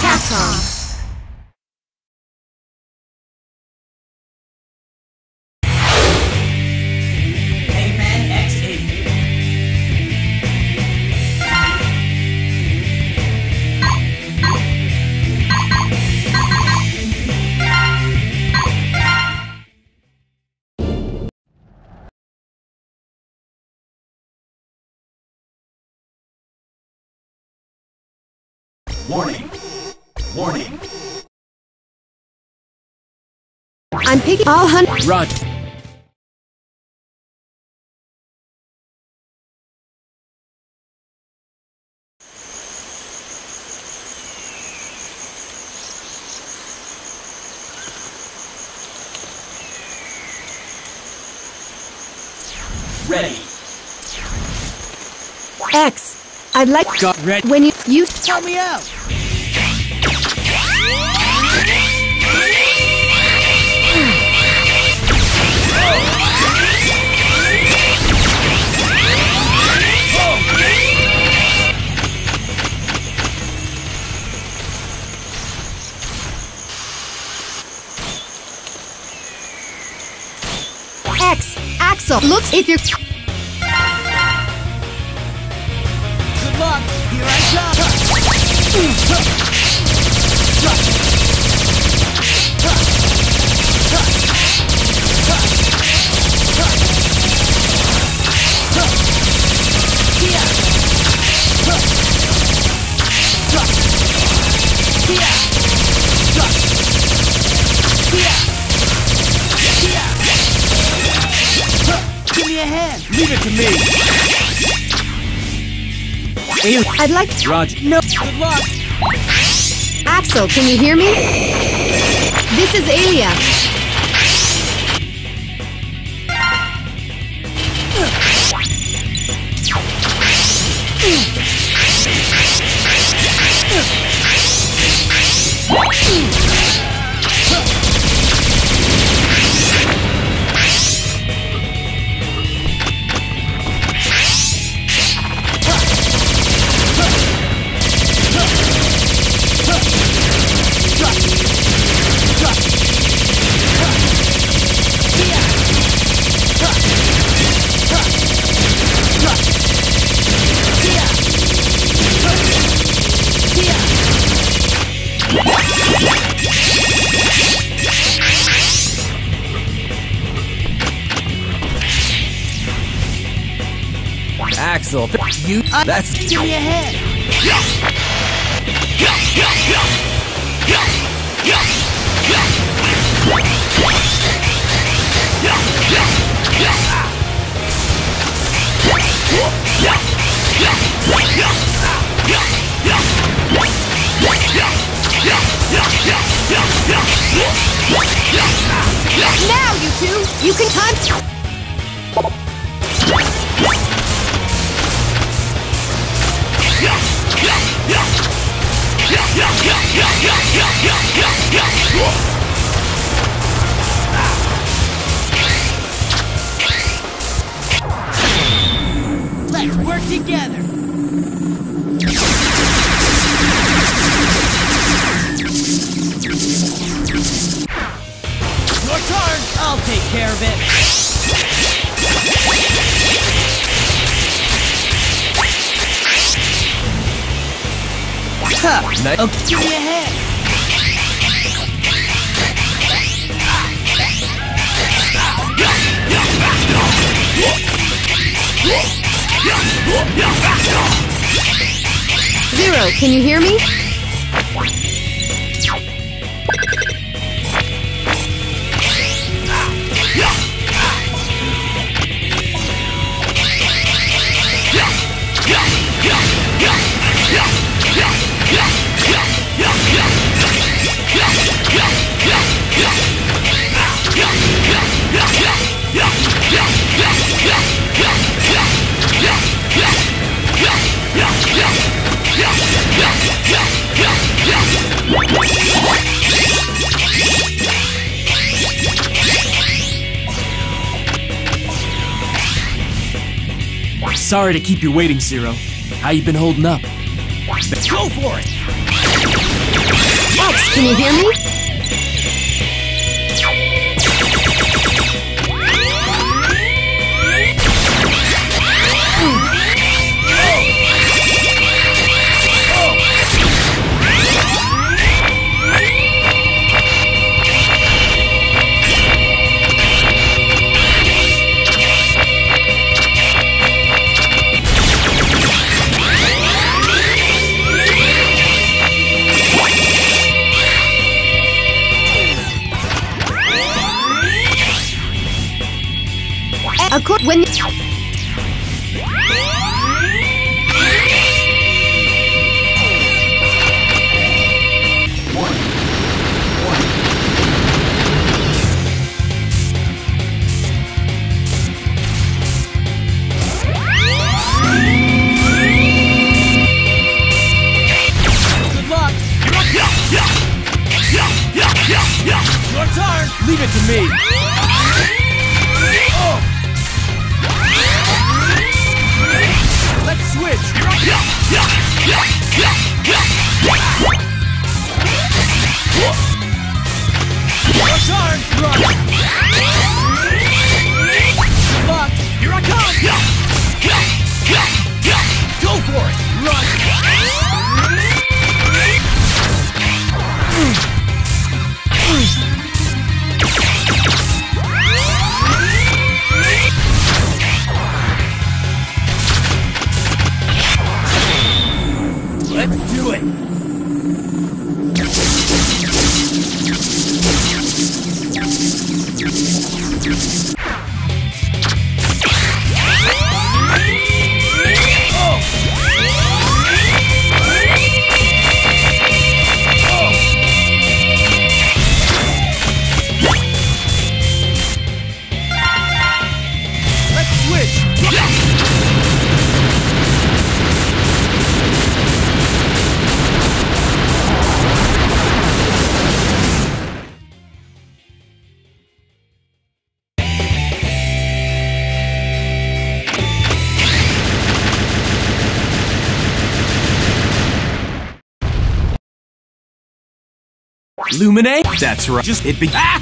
Capcom. Warning. Warning. I'm picking all hunt. Roger. Ready. X. I'd like Got ready. when you you Help me out! X. Axl looks if you're Here I come! Give me a hand! Leave it to me. I'd like Roger. No! Good luck! Axl. Can you hear me? This is Alia. Axl. You. That's. Give me a hand! Now you two, you can time. Let's work together! Your turn! I'll take care of it! Nice. Oh, give me a hand! Zero. Can you hear me? Sorry to keep you waiting, Zero. How you been holding up? Go for it! X, can you hear me? When Good. Here I come! Go for it! Run! Luminate? That's right. Just it be. Ah!